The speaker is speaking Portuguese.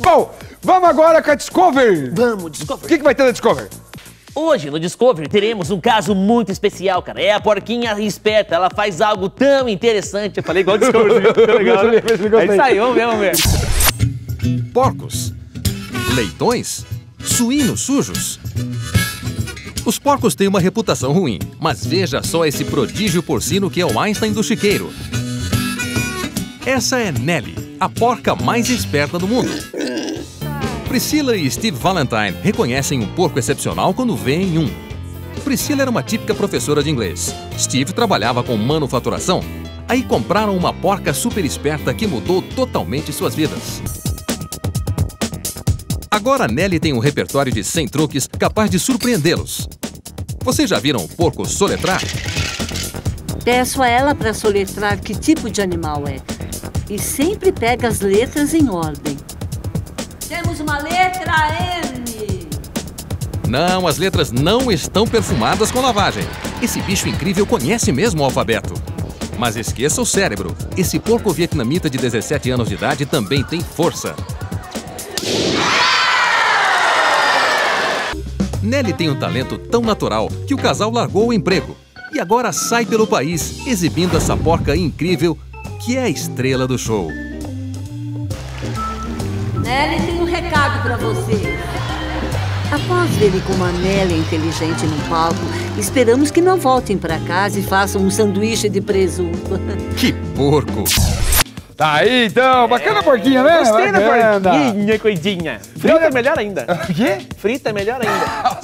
Bom, vamos agora com a Discover. Vamos, O Discovery. que, que vai ter na Discover? Hoje no Discovery teremos um caso muito especial, cara. É a porquinha esperta, ela faz algo tão interessante. Eu falei igual Discovery, tá legal, né? É isso aí, vamos ver, vamos ver. Porcos. Leitões. Suínos sujos. Os porcos têm uma reputação ruim, mas veja só esse prodígio porcino que é o Einstein do chiqueiro. Essa é Nelly, a porca mais esperta do mundo. Priscila e Steve Valentine reconhecem um porco excepcional quando veem um. Priscila era uma típica professora de inglês. Steve trabalhava com manufaturação. Aí compraram uma porca super esperta que mudou totalmente suas vidas. Agora Nelly tem um repertório de 100 truques capaz de surpreendê-los. Vocês já viram o porco soletrar? Peço a ela para soletrar que tipo de animal é. E sempre pega as letras em ordem. Temos uma letra N. Não, as letras não estão perfumadas com lavagem. Esse bicho incrível conhece mesmo o alfabeto. Mas esqueça o cérebro. Esse porco vietnamita de 17 anos de idade também tem força. Nelly tem um talento tão natural que o casal largou o emprego e agora sai pelo país exibindo essa porca incrível que é a estrela do show. Nelly tem um recado para você. Após verem como a Nelly é inteligente no palco, esperamos que não voltem para casa e façam um sanduíche de presunto. Que porco! Tá aí, então. Bacana a porquinha, né? Gostei da Bacana. porquinha, coisinha. Frita é melhor ainda. O quê? Frita é melhor ainda.